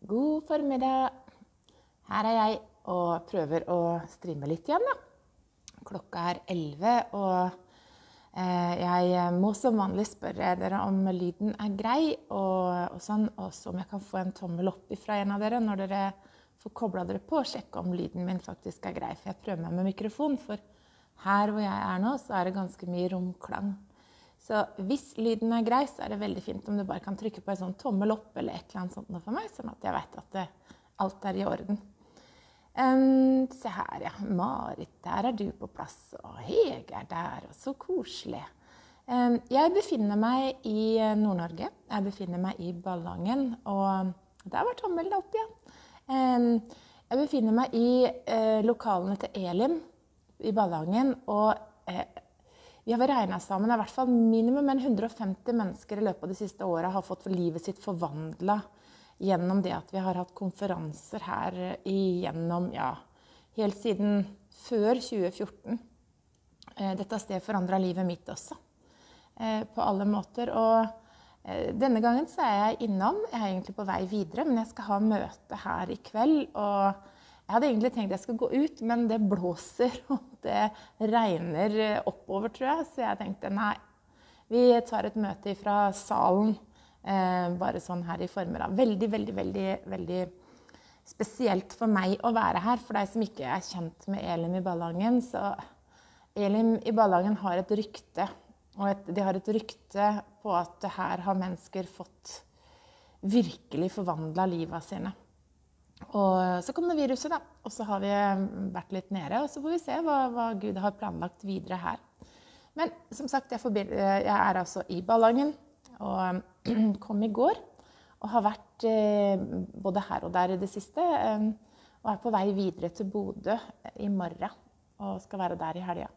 God formiddag. Her er jeg og prøver å streame litt igjen, da. Klokka er 11, og eh, jeg må som vanlig spørre dere om lyden er grei, og, og sånn, og så om jeg kan få en tommel opp fra en av dere når dere får kobla dere på sjekke om lyden min faktisk er grei. For jeg prøver meg med mikrofon, for her hvor jeg er nå, så er det ganske mye romklang. Så hvis lyden er grei, så er det veldig fint om du bare kan trykke på en sånn tommel opp eller et eller annet sånt for meg, sånn at jeg vet at det, alt er i orden. Um, se her, ja. Marit, der er du på plass. Og Hege er der. Og så koselig. Um, jeg befinner meg i Nord-Norge. Jeg befinner meg i Ballangen. Og der var tommelen opp igjen. Um, jeg befinner meg i uh, lokalene til Elim i Ballangen. Og uh, vi har regna sammen i hvert fall minimum 150 mennesker i løpet av de siste åra har fått livet sitt forvandla gjennom det at vi har hatt konferanser her igjennom ja, helt siden før 2014. Eh, dette stedet forandra livet mitt også, eh, på alle måter. Og eh, denne gangen så er jeg innom. Jeg er egentlig på vei videre, men jeg skal ha møte her i kveld. og jeg hadde egentlig tenkt jeg skulle gå ut, men det blåser og det regner oppover, tror jeg. Så jeg tenkte nei, vi tar et møte fra salen eh, bare sånn her i formiddag. Veldig, veldig, veldig, veldig spesielt for meg å være her. For deg som ikke er kjent med Elim i Ballangen, så Elim i Ballangen har et rykte. Og et, de har et rykte på at her har mennesker fått virkelig forvandla livet sine. Og så kom det viruset, da. Og så har vi vært litt nede. Og så får vi se hva, hva Gud har planlagt videre her. Men som sagt, jeg, forbind, jeg er altså i Ballangen og kom i går. Og har vært eh, både her og der i det siste. Eh, og er på vei videre til Bodø i morgen. Og skal være der i helga.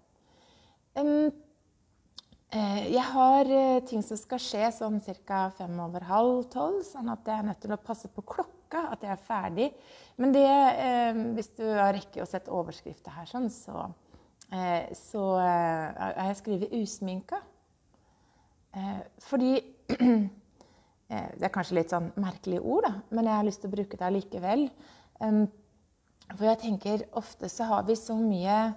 Eh, jeg har ting som skal skje sånn ca. fem over halv tolv, sånn at jeg er nødt til å passe på klokka klokka, at jeg er ferdig. Men det, eh, hvis du har rekke å sette overskrifter her, sånn, så, eh, så eh, har jeg skrevet 'usminka'. Eh, fordi eh, Det er kanskje litt sånn merkelige ord, da, men jeg har lyst til å bruke det allikevel. For jeg tenker ofte så har vi så mye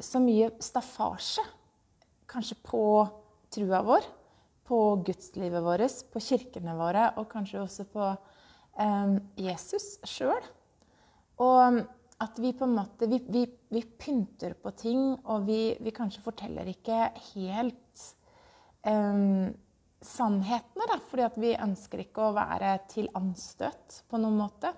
Så mye staffasje, kanskje på trua vår på gudslivet vårt, på kirkene våre, og kanskje også på eh, Jesus sjøl. Og at vi på en måte vi, vi, vi pynter på ting, og vi, vi, kanskje forteller ikke helt eh, sannhetene, da, fordi at vi ønsker ikke å være til anstøt på noen måte.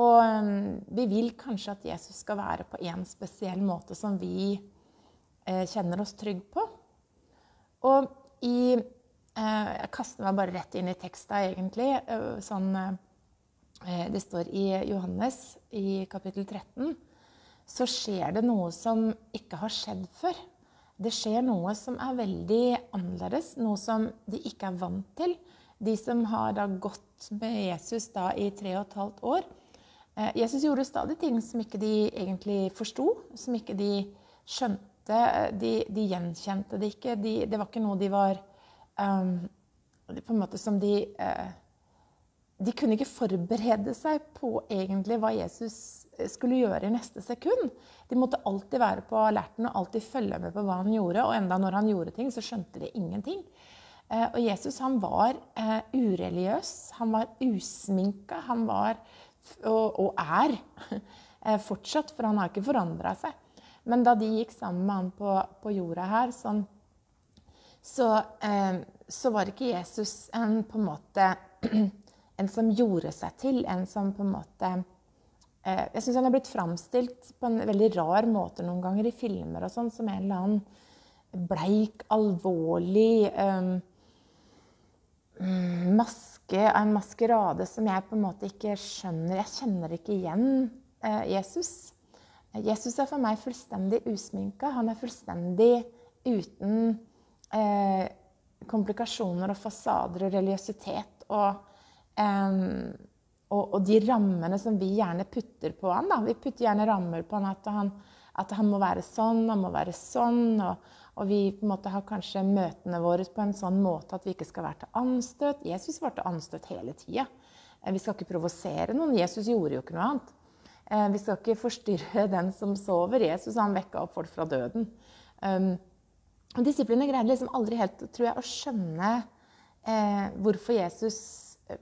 Og vi vil kanskje at Jesus skal være på en spesiell måte som vi eh, kjenner oss trygg på. Og i eh, Jeg kaster meg bare rett inn i teksta, egentlig. Eh, sånn, eh, det står i Johannes i kapittel 13. Så skjer det noe som ikke har skjedd før. Det skjer noe som er veldig annerledes, noe som de ikke er vant til. De som har gått med Jesus i tre og et halvt år. Jesus gjorde stadig ting som ikke de egentlig forsto, som ikke de skjønte. De, de gjenkjente det ikke. De, det var ikke noe de var um, på en måte som de uh, De kunne ikke forberede seg på egentlig hva Jesus eh, skulle gjøre i neste sekund. De måtte alltid være på alerten og alltid følge med på hva han gjorde. Og enda når han gjorde ting, så skjønte de ingenting. Uh, og Jesus han var uh, ureligiøs. Han var usminka. Han var, og, og er, fortsatt, for han har ikke forandra seg. Men da de gikk sammen med han på, på jorda her, sånn så, eh, så, var ikke Jesus en, en måte en som gjorde seg til, en som på en måte eh, Jeg syns han har blitt framstilt på en veldig rar måte noen ganger i filmer og sånn, som en eller annen bleik, alvorlig eh, maske, en maskerade som jeg på en måte ikke skjønner Jeg kjenner ikke igjen eh, Jesus. Jesus er for meg fullstendig usminka. Han er fullstendig uten eh, komplikasjoner og fasader og religiøsitet og, eh, og, og, de rammene som vi gjerne putter på han. Da. Vi putter gjerne rammer på han at, han at han må være sånn, han må være sånn. Og Og vi på en måte har kanskje møtene våre på en sånn måte at vi ikke skal være til anstøt. Jesus var til anstøt hele tida. Vi skal ikke provosere noen. Jesus gjorde jo ikke noe annet. Eh, vi skal ikke forstyrre den som sover. Jesus han vekka opp folk fra døden. Um, Disiplene greide liksom aldri helt tror jeg, å skjønne eh, hvorfor Jesus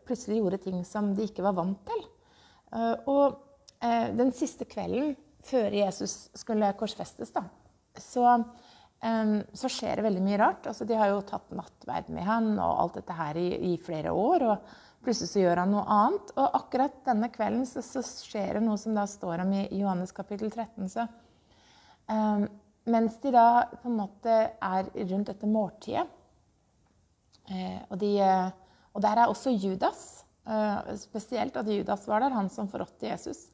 plutselig gjorde ting som de ikke var vant til. Og eh, den siste kvelden før Jesus skulle korsfestes, da, så, så, skjer det veldig mye rart. Altså, de har jo tatt nattverd med han og alt dette her i, i flere år. og Plutselig så gjør han noe annet. Og akkurat denne kvelden så, så skjer det noe som da står om i Johannes kapittel 13. Så, um, mens de da på en måte er rundt dette måltidet eh, og, de, og, der er også Judas. Eh, spesielt at Judas var der, han som forrådte Jesus.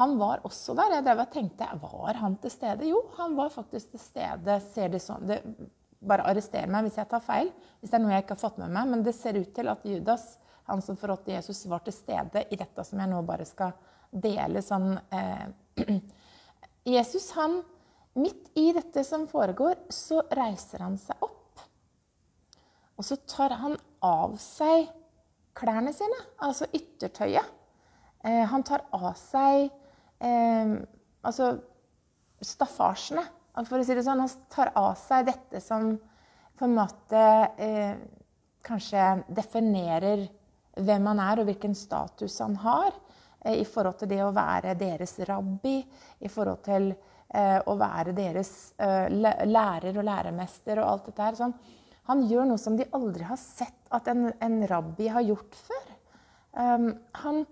Han var også der. Jeg drev og tenkte var han til stede. Jo, han var faktisk til stede. Ser det sånn det, Bare arrester meg hvis jeg tar feil, hvis det er noe jeg ikke har fått med meg. Men det ser ut til at Judas han som forrådte Jesus, var til stede i dette som jeg nå bare skal dele sånn eh, Jesus, han Midt i dette som foregår, så reiser han seg opp. Og så tar han av seg klærne sine, altså yttertøyet. Eh, han tar av seg eh, altså staffasjene, for å si det sånn. Han tar av seg dette som på en måte eh, kanskje definerer hvem han er og hvilken status han har eh, i forhold til det å være deres rabbi, i forhold til eh, å være deres eh, lærer og læremester og alt dette her. Sånn. Han gjør noe som de aldri har sett at en, en rabbi har gjort før. Um, han,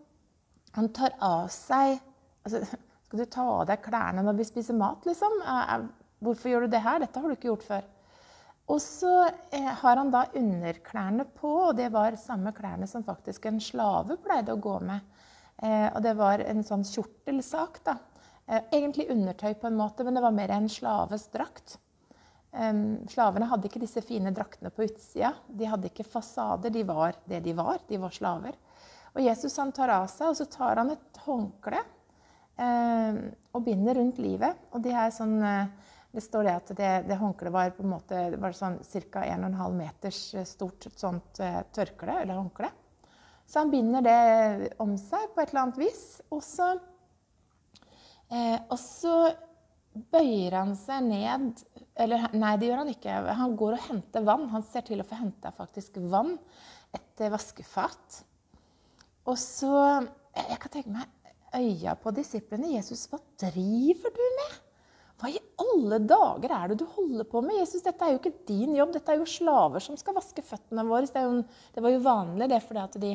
han, tar av seg altså, Skal du ta av deg klærne når vi spiser mat, liksom? Hvorfor gjør du det her? Dette har du ikke gjort før. Og så eh, har han da underklærne på, og det var samme klærne som faktisk en slave pleide å gå med. Eh, og det var en sånn kjortelsak, da. Eh, egentlig undertøy på en måte, men det var mer en slaves drakt. Slavene hadde ikke disse fine draktene på utsida. De hadde ikke fasader. De var det de var. De var slaver. Og Jesus han tar av seg, og så tar han et håndkle og binder rundt livet. Og det er sånn det står det at det, det håndkleet var på en måte var sånn ca. 1,5 meters stort sånt eh, tørkle eller håndkle. Så han binder det om seg på et eller annet vis. Og så, eh, og så bøyer han seg ned Eller nei, det gjør han ikke. Han går og henter vann. Han ser til å få henta faktisk vann. Et vaskefat. Og så Jeg kan tenke meg øya på disiplene. Jesus, hva driver du med? Hva i alle dager er det du holder på med? Jesus, dette er jo ikke din jobb, dette er jo slaver som skal vaske føttene våre. Det, jo, det var jo vanlig det fordi de,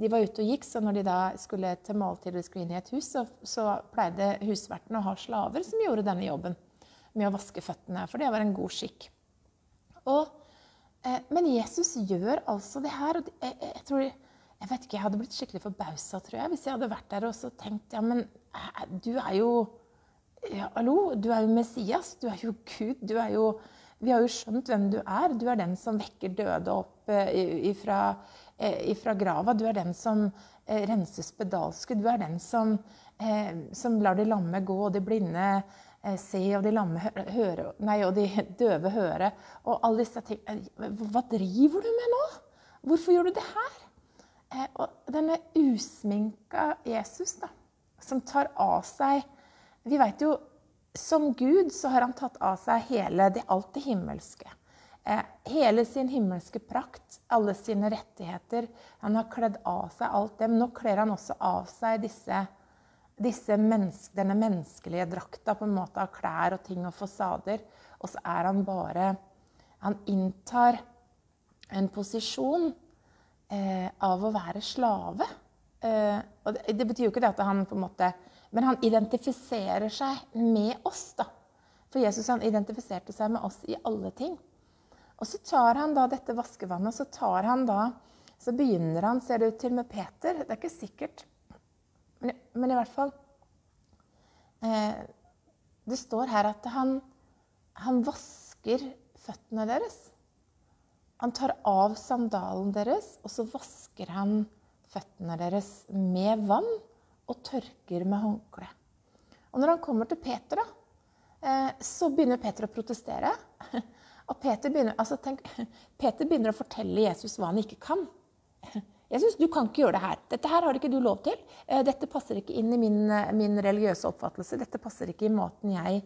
de, var ute og gikk, så når de da skulle til måltid og skulle inn i et hus, så, så pleide husverten å ha slaver som gjorde denne jobben med å vaske føttene. For det var en god skikk. Og, eh, men Jesus gjør altså det her. og jeg, jeg, tror, jeg vet ikke, jeg hadde blitt skikkelig forbausa, tror jeg, hvis jeg hadde vært der og tenkt ja, men eh, du er jo ja, hallo, du er jo Messias. Du er jo Gud. Du er jo, vi har jo skjønt hvem du er. Du er den som vekker døde opp eh, ifra, eh, ifra grava. Du er den som eh, renser spedalske. Du er den som, som lar de lamme gå og de blinde se og de lamme høre, nei, og de døve høre. Og alle disse tingene. Hva driver du med nå? Hvorfor gjør du det her? Og denne usminka Jesus, da, som tar av seg vi veit jo som Gud så har han tatt av seg hele det, alt det himmelske. Eh, hele sin himmelske prakt, alle sine rettigheter. Han har kledd av seg alt det. Men nå kler han også av seg disse, disse menneske, denne menneskelige drakta på en måte av klær og ting og fasader. Og så er han bare Han inntar en posisjon eh, av å være slave. Eh, og det, det, betyr jo ikke det at han på en måte men han identifiserer seg med oss. da. For Jesus han identifiserte seg med oss i alle ting. Og så tar han da dette vaskevannet, så tar han da Så begynner han, ser det ut til, med Peter. Det er ikke sikkert. Men, men i hvert fall eh, Det står her at han, han vasker føttene deres. Han tar av sandalen deres, og så vasker han føttene deres med vann og tørker med håndkle. Og når han kommer til Peter, da, eh, så begynner Peter å protestere. Og Peter begynner, altså tenk, Peter begynner å fortelle Jesus hva han ikke kan. Jesus, du kan ikke gjøre det her. Dette her har ikke du lov til. Eh, dette passer ikke inn i min, eh, min religiøse oppfattelse. Dette passer ikke i måten jeg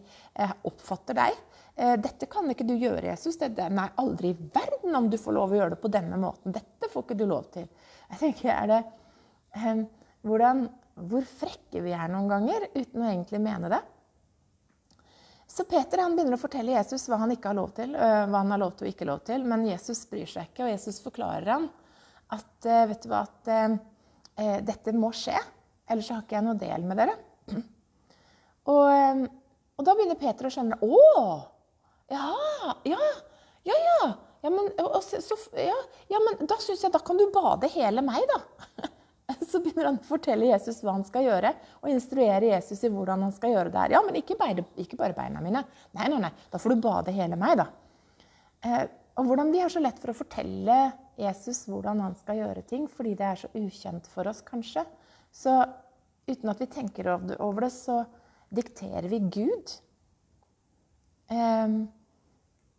oppfatter deg. Dette kan ikke du gjøre, Jesus. Det, nei, aldri i verden om du får lov å gjøre det på denne måten. Dette får ikke du lov til. Jeg tenker, er det hvordan, Hvor frekke vi er noen ganger uten å egentlig mene det. Så Peter han begynner å fortelle Jesus hva han ikke har lov til, øh, hva han har lov til og ikke lov til. Men Jesus bryr seg ikke, og Jesus forklarer ham at, øh, vet du hva, at eh, dette må skje. Ellers har ikke jeg noe del med dere. Og, og da begynner Peter å skjønne Å! Ja, ja, ja, ja. Ja, men, så, ja, ja, men da syns jeg da kan du bade hele meg, da. så begynner han å fortelle Jesus hva han skal gjøre, og instruere Jesus i hvordan han skal gjøre det her. Ja, men ikke bare, ikke bare beina mine. Nei, nei, nei, da får du bade hele meg, da. Eh, og hvordan vi har så lett for å fortelle Jesus hvordan han skal gjøre ting, fordi det er så ukjent for oss, kanskje. Så uten at vi tenker over det, så dikterer vi Gud. Eh,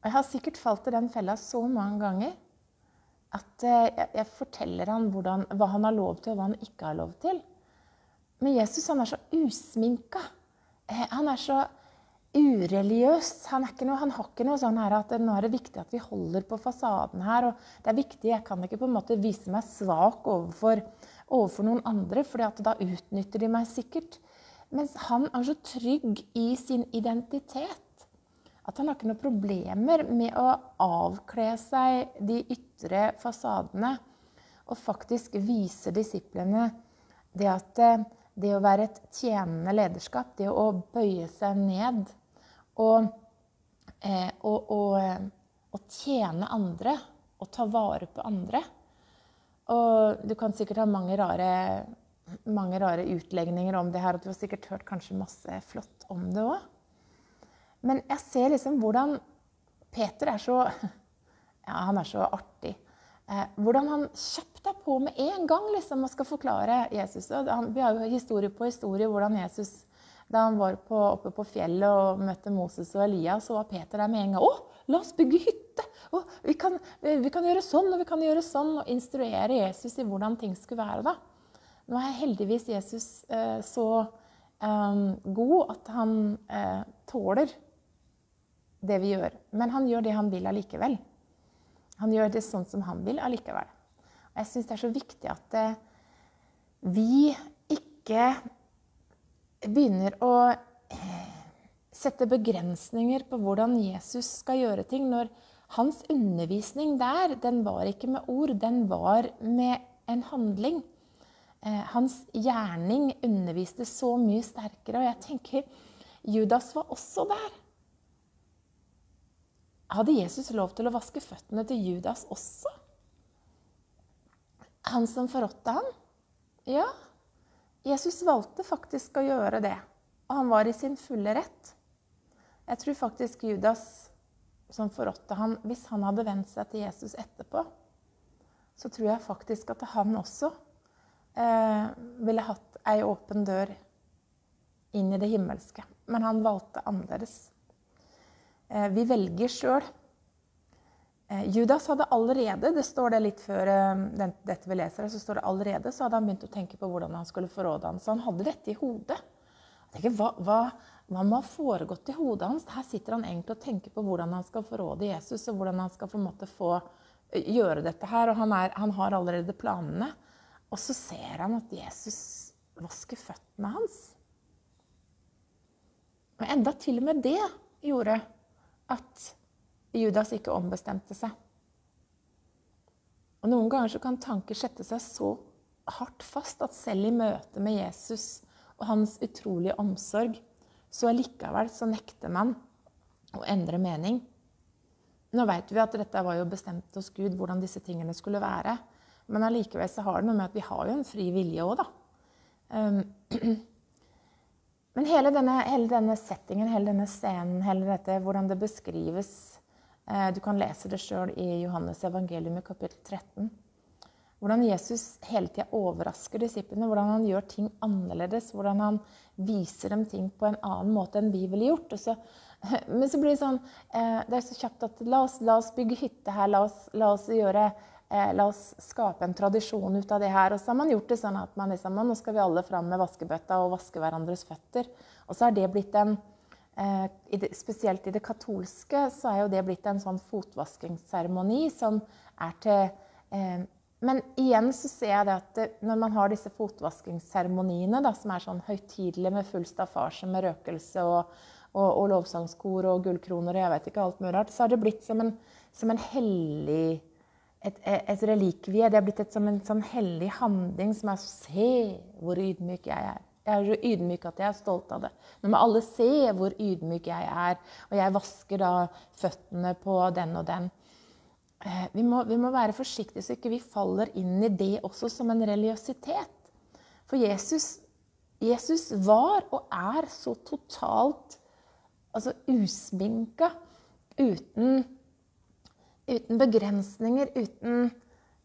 jeg har sikkert falt i den fella så mange ganger at eh, jeg forteller han hvordan, hva han har lov til, og hva han ikke har lov til. Men Jesus han er så usminka. Eh, han er så ureligiøs. Han, noe, han, har ikke noe sånn her at nå er det viktig at vi holder på fasaden her. og det er viktig, Jeg kan ikke på en måte vise meg svak overfor, overfor noen andre, for da utnytter de meg sikkert. Mens han er så trygg i sin identitet at han har ikke noen problemer med å avkle seg de ytre fasadene og faktisk vise disiplene det at eh, det å være et tjenende lederskap, det å bøye seg ned og, eh, og, og, eh, og tjene andre og ta vare på andre Og du kan sikkert ha mange rare, mange rare utlegninger om det her, og du har sikkert hørt kanskje masse flott om det òg. Men jeg ser liksom hvordan Peter er så Ja, han er så artig. Eh, hvordan han kjapt er på med en gang liksom, og skal forklare Jesus. Han, vi har jo historie på historie hvordan Jesus da han var på, oppe på fjellet og møtte Moses og Elia, så var Peter der med en gang. 'Å, la oss bygge hytte! Å, vi, kan, vi, kan, gjøre sånn og vi kan gjøre sånn.' Og instruere Jesus i hvordan ting skulle være. da. Nå er heldigvis Jesus eh, så eh, god at han eh, tåler det vi gjør. Men han gjør det han vil allikevel. Han gjør det sånn som han vil allikevel. Og jeg syns det er så viktig at eh, vi ikke begynner å eh, sette begrensninger på hvordan Jesus skal gjøre ting, når hans undervisning der, den var ikke med ord, den var med en handling. Eh, hans gjerning underviste så mye sterkere, og jeg tenker Judas var også der. Hadde Jesus lov til å vaske føttene til Judas også? Han som forrådte ham? Ja, Jesus valgte faktisk å gjøre det. Og han var i sin fulle rett. Jeg tror faktisk Judas som forrådte ham, hvis han hadde vent seg til Jesus etterpå, så tror jeg faktisk at han også eh, ville hatt ei åpen dør inn i det himmelske. Men han valgte annerledes. Eh, vi velger sjøl. Eh, Judas hadde allerede, det står det litt før eh, dette vi leser, så står det allerede, så hadde han begynt å tenke på hvordan han skulle forråde ham. Så han hadde dette i hodet. Tenker, hva, hva, hva, må ha foregått i hodet hans? Her sitter han egentlig og tenker på hvordan han skal forråde Jesus, og hvordan han skal på en måte få gjøre dette her. Og han, er, han har allerede planene. Og så ser han at Jesus vasker føttene hans. Og enda til og med det gjorde at Judas ikke ombestemte seg. Og Noen ganger kan tanker sette seg så hardt fast at selv i møte med Jesus og hans utrolige omsorg, så allikevel så nekter man å endre mening. Nå vet vi at dette var jo bestemt hos Gud hvordan disse tingene skulle være. Men allikevel så har det noe med at vi har jo en fri vilje òg, da. Um, Men hele denne, hele denne, settingen, hele denne scenen, hele dette, hvordan det beskrives eh, Du kan lese det sjøl i Johannes evangelium i kapittel 13. Hvordan Jesus hele tida overrasker disiplene, hvordan han gjør ting annerledes. Hvordan han viser dem ting på en annen måte enn vi ville gjort. Så Men så blir det sånn eh, Det er så kjapt at la oss, la oss bygge hytte her. La oss, la oss, gjøre eh, La oss skape en tradisjon ut av det her. Og så har man gjort det sånn at man liksom, nå skal vi alle fram med vaskebøtta og vaske hverandres føtter. Og så er det blitt en eh, Spesielt i det katolske så er jo det blitt en sånn fotvaskingsseremoni som er til eh, men igjen så ser jeg det at når man har disse fotvaskingsseremoniene, som er sånn høytidelige med full staffasje med røkelse og, og, og lovsangskor og gullkroner og jeg vet ikke alt mulig rart, så har det blitt som en, som en hellig et, et relikvie. Det har blitt et, som en sånn hellig handling som er Se hvor ydmyk jeg er. Jeg er så ydmyk at jeg er stolt av det. Nå må alle se hvor ydmyk jeg er. Og jeg vasker da føttene på den og den. Eh, vi må, vi må være forsiktige så ikke vi faller inn i det også som en religiøsitet. For Jesus, Jesus var og er så totalt altså usminka, uten, uten begrensninger, uten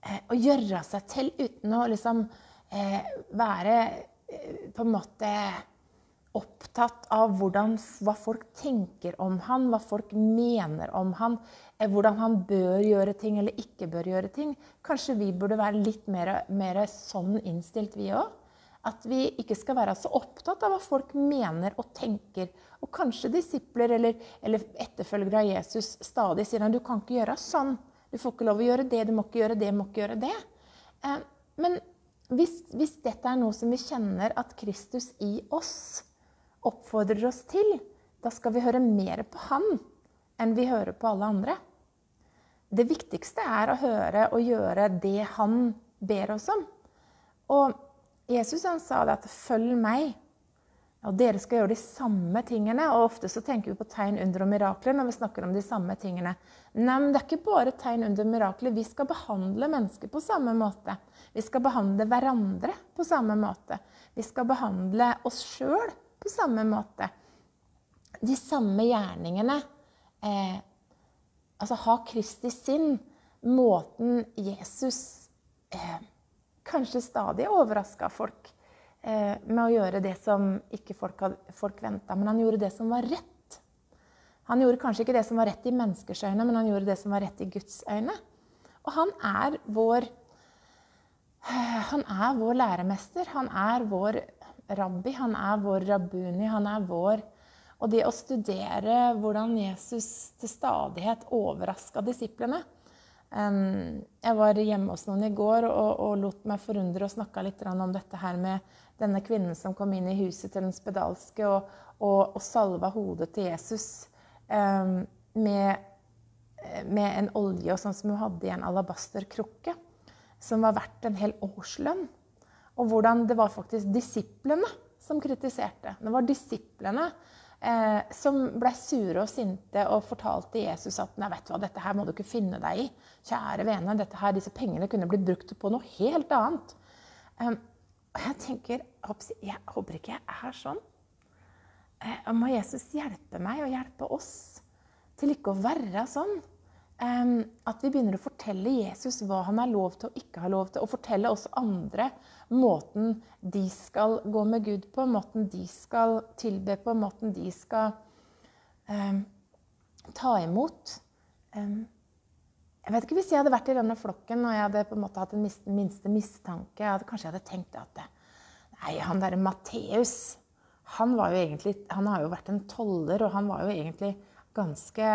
eh, å gjøre seg til, uten å liksom eh, være eh, på en måte opptatt av hvordan, hva folk tenker om han, hva folk mener om han, eh, hvordan han bør gjøre ting eller ikke bør gjøre ting. Kanskje vi burde være litt mer, mer sånn innstilt, vi òg. At vi ikke skal være så opptatt av hva folk mener og tenker. Og kanskje disipler eller, eller etterfølgere av Jesus stadig sier at du kan ikke gjøre sånn. Du får ikke lov å gjøre det, du må ikke gjøre det, du må ikke gjøre det. Eh, men hvis, hvis, dette er noe som vi kjenner at Kristus i oss oppfordrer oss til, da skal vi høre mer på han enn vi hører på alle andre. Det viktigste er å høre og gjøre det han ber oss om. Og Jesus han sa det at 'følg meg', og dere skal gjøre de samme tingene. Og ofte så tenker vi på tegn, under og mirakler når vi snakker om de samme tingene. Nei, men det er ikke bare tegn, under og mirakler. Vi skal behandle mennesker på samme måte. Vi skal behandle hverandre på samme måte. Vi skal behandle oss sjøl på samme måte. De samme gjerningene. Eh, altså ha Kristi sinn. Måten Jesus eh, kanskje stadig overraska folk eh, med å gjøre det som ikke folk, had, folk venta. Men han gjorde det som var rett. Han gjorde kanskje ikke det som var rett i menneskers øyne, men han gjorde det som var rett i Guds øyne. Og han er vår han er vår læremester. Han er vår rabbi. Han er vår rabbuni. Han er vår Og det å studere hvordan Jesus til stadighet overraska disiplene jeg var hjemme hos noen i går og, og lot meg forundre og snakka litt om dette her med denne kvinnen som kom inn i huset til den spedalske og, og, og salva hodet til Jesus med, med, en olje og sånn som hun hadde i en alabasterkrukke, som var verdt en hel årslønn. Og hvordan det var faktisk disiplene som kritiserte. Det var disiplene eh, som ble sure og sinte og fortalte Jesus at nei, vet du hva, dette her må du ikke finne deg i. Kjære vene, dette her, disse pengene kunne blitt brukt på noe helt annet. Eh, og jeg tenker, jeg håper ikke jeg er sånn. Eh, må Jesus hjelpe meg og hjelpe oss til ikke å være sånn. At vi begynner å fortelle Jesus hva han har lov til og ikke har lov til. Og fortelle oss andre måten de skal gå med Gud på, måten de skal tilbe på, måten de skal um, ta imot. Um, jeg vet ikke Hvis jeg hadde vært i denne flokken og jeg hadde på en måte hatt en minste mistanke jeg hadde, Kanskje jeg hadde tenkt at nei, han derre Matteus han, var jo egentlig, han har jo vært en toller, og han var jo egentlig ganske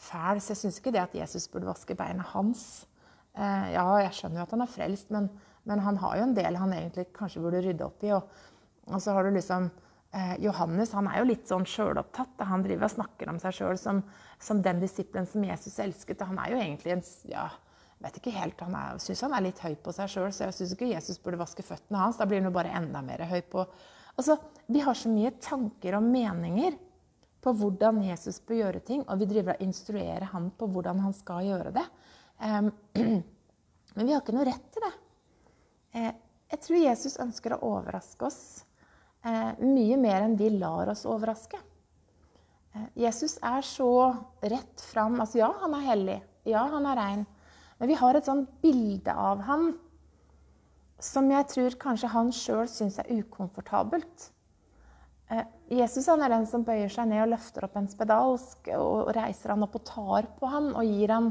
fæl, så jeg syns ikke det at Jesus burde vaske beina hans. Eh, ja, jeg skjønner jo at han er frelst, men, men, han har jo en del han egentlig kanskje burde rydde opp i. Og, og så har du liksom eh, Johannes han er jo litt sånn sjølopptatt. Han driver og snakker om seg sjøl som, som, den disippelen som Jesus elsket. Han er jo egentlig en ja, vet ikke helt, Han syns han er litt høy på seg sjøl, så jeg syns ikke Jesus burde vaske føttene hans. Da blir han jo bare enda mer høy på Altså, Vi har så mye tanker og meninger på hvordan Jesus bør gjøre ting, og vi driver og instruerer han på hvordan han skal gjøre det. Men vi har ikke noe rett til det. Eh, jeg tror Jesus ønsker å overraske oss eh, mye mer enn vi lar oss overraske. Eh, Jesus er så rett fram. Altså, ja, han er hellig. Ja, han er rein. Men vi har et sånt bilde av ham som jeg tror kanskje han sjøl syns er ukomfortabelt. Eh, Jesus er den som bøyer seg ned og løfter opp en spedalsk og reiser han opp og tar på han og gir han,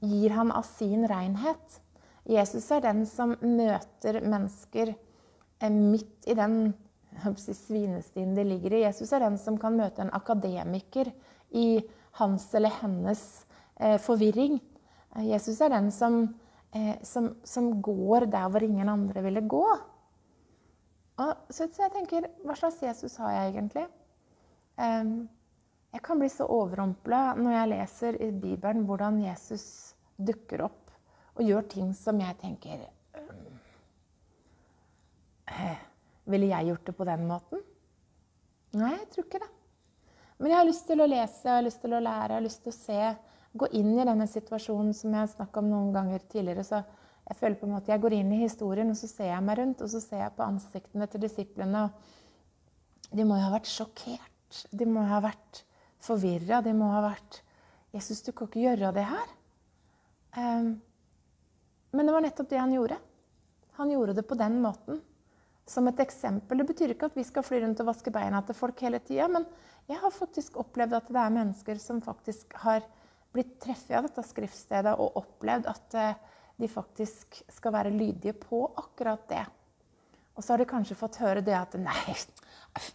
gir han av sin renhet. Jesus er den som møter mennesker eh, midt i den svinestien de ligger i. Jesus er den som kan møte en akademiker i hans eller hennes eh, forvirring. Jesus er den som, som, som, går der hvor ingen andre ville gå. Og så jeg tenker, Hva slags Jesus har jeg egentlig? Jeg kan bli så overrumpla når jeg leser i Bibelen hvordan Jesus dukker opp og gjør ting som jeg tenker øh, Ville jeg gjort det på den måten? Nei, jeg tror ikke det. Men jeg har lyst til å lese, jeg har lyst til å lære, jeg har lyst til å se. Gå inn i denne situasjonen som jeg har snakka om noen ganger tidligere. så jeg føler på en måte jeg går inn i historien, og så ser jeg meg rundt, og så ser jeg på ansiktene til disiplene. og De må jo ha vært sjokkert. De må ha vært forvirra. De må ha vært Jesus, du kan ikke gjøre det her. Um, men det var nettopp det han gjorde. Han gjorde det på den måten. Som et eksempel. Det betyr ikke at vi skal fly rundt og vaske beina til folk hele tida, men jeg har faktisk opplevd at det er mennesker som faktisk har blitt treffet av dette skriftstedet og opplevd at uh, de faktisk skal være lydige på akkurat det. Og så har de kanskje fått høre det at nei,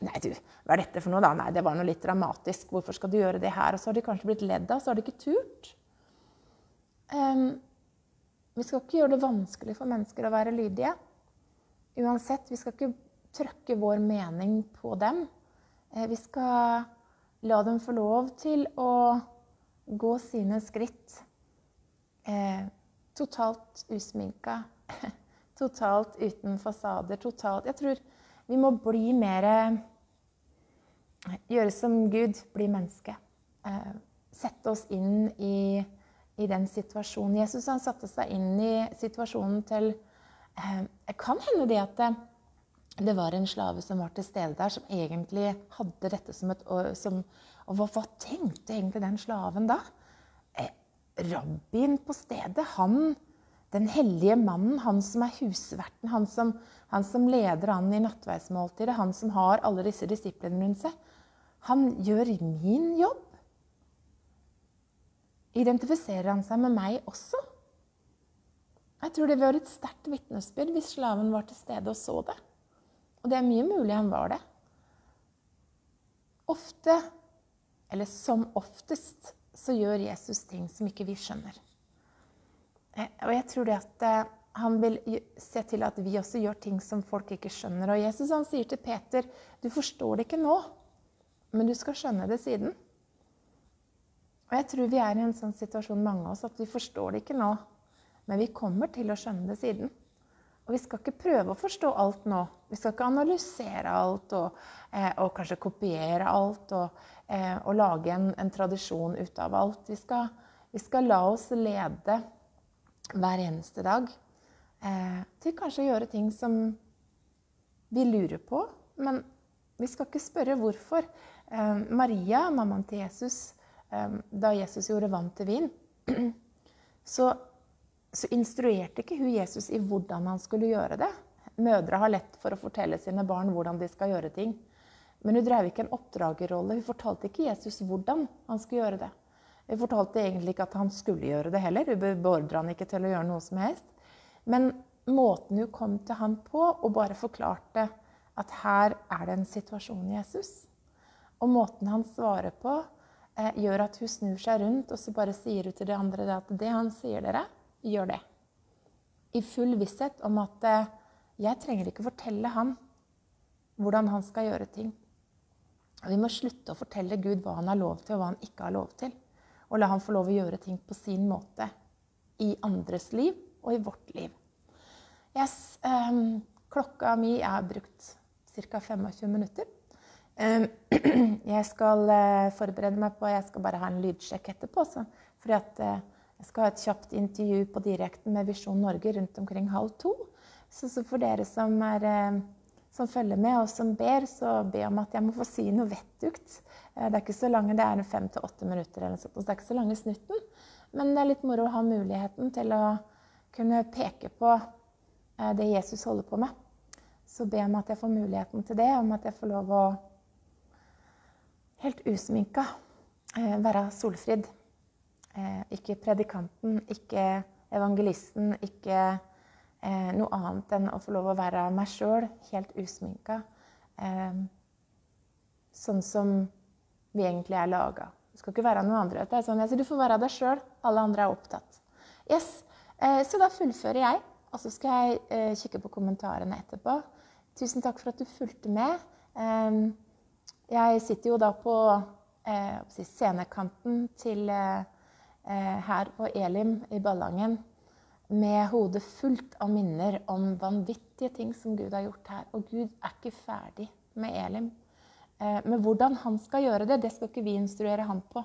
nei du, hva er dette for noe, da? Nei, det var noe litt dramatisk. Hvorfor skal du gjøre det her? Og så har de kanskje blitt ledd av, så har de ikke turt. Um, vi skal ikke gjøre det vanskelig for mennesker å være lydige. Uansett, vi skal ikke trøkke vår mening på dem. Eh, vi skal la dem få lov til å gå sine skritt. Eh, Totalt usminka. Totalt uten fasader. Totalt Jeg tror vi må bli mer Gjøre som Gud, bli menneske. Eh, sette oss inn i, i den situasjonen. Jesus han satte seg inn i situasjonen til Det Kan hende det at det var en slave som var til stede der, som egentlig hadde dette som et som, Og hva, hva tenkte egentlig den slaven da? Rabbien på stedet, han, den hellige mannen, han som er husverten, han som, han som leder an i nattverdsmåltidet, han som har alle disse disiplene rundt seg, han gjør min jobb. Identifiserer han seg med meg også? Jeg tror det var et sterkt vitnesbyrd hvis slaven var til stede og så det. Og det er mye mulig han var det. Ofte, eller som oftest, så gjør Jesus ting som ikke vi skjønner. Eh, og jeg tror det at eh, han vil se til at vi også gjør ting som folk ikke skjønner. Og Jesus han sier til Peter, 'Du forstår det ikke nå, men du skal skjønne det siden'. Og jeg tror vi er i en sånn situasjon, mange av oss, at vi forstår det ikke nå, men vi kommer til å skjønne det siden. Og vi skal ikke prøve å forstå alt nå. Vi skal ikke analysere alt og, eh, og kanskje kopiere alt og, eh, og lage en, en, tradisjon ut av alt. Vi skal, vi skal, la oss lede hver eneste dag eh, til kanskje å gjøre ting som vi lurer på. Men vi skal ikke spørre hvorfor. Eh, Maria, mammaen til Jesus, eh, da Jesus gjorde vann til vin, så så instruerte ikke hun Jesus i hvordan han skulle gjøre det. Mødre har lett for å fortelle sine barn hvordan de skal gjøre ting. Men hun drev ikke en oppdragerrolle. Hun fortalte ikke Jesus hvordan han skulle gjøre det. Hun fortalte egentlig ikke at han skulle gjøre det heller. Hun beordra han ikke til å gjøre noe som helst. Men måten hun kom til han på og bare forklarte at her er det en situasjon Jesus, og måten han svarer på, eh, gjør at hun snur seg rundt og så bare sier hun til de andre at det han sier dere, gjør det. I full visshet om at eh, jeg trenger ikke fortelle han hvordan han skal gjøre ting. Vi må slutte å fortelle Gud hva han har lov til, og hva han ikke har lov til. Og la han få lov å gjøre ting på sin måte. I andres liv og i vårt liv. Yes, um, klokka mi Jeg har brukt ca. 25 minutter. Um, jeg skal uh, forberede meg på Jeg skal bare ha en lydsjekk etterpå. Så, fordi at uh, jeg skal ha et kjapt intervju på direkten med Visjon Norge rundt omkring halv to. Så, så for dere som, er, eh, som, følger med og som ber, så be om at jeg må få si noe vettugt. Eh, det er ikke så lange, det er fem til åtte minutter, eller sånt, så det er ikke så lange snutten. Men det er litt moro å ha muligheten til å kunne peke på eh, det Jesus holder på med. Så be om at jeg får muligheten til det, om at jeg får lov å helt usminka. Være solfrid. Eh, ikke predikanten, ikke evangelisten, ikke eh, noe annet enn å få lov å være meg sjøl, helt usminka. Eh, sånn som vi egentlig er laga. Du skal ikke være noen andre. Det er sånn, altså, du får være deg sjøl. Alle andre er opptatt. Yes, Så da fullfører jeg, og så skal jeg kikke på kommentarene etterpå. Tusen takk for at du fulgte med. Jeg sitter jo da på eh, scenekanten til eh, her på Elim i Ballangen med hodet fullt av minner om vanvittige ting som Gud har gjort her. Og Gud er ikke ferdig med Elim. Eh, men hvordan han skal gjøre det, det skal ikke vi instruere han på.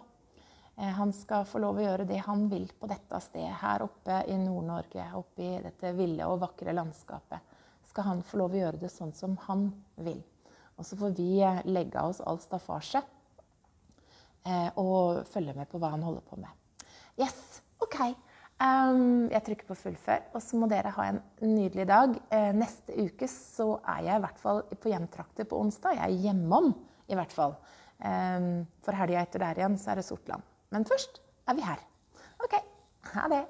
Eh, han skal få lov å gjøre det han vil på dette stedet, her oppe i Nord-Norge, oppe i dette ville og vakre landskapet. Skal han få lov å gjøre det sånn som han vil. Og så får vi legge av oss all staffasje og følge med på hva han holder på med. Yes, OK. Um, jeg trykker på 'fullfør', og så må dere ha en nydelig dag. Uh, neste uke så er jeg i hvert fall på hjemtrakter på onsdag. Jeg er hjemom, i hvert fall. Um, for helga etter der igjen så er det Sortland. Men først er vi her. OK. Ha det.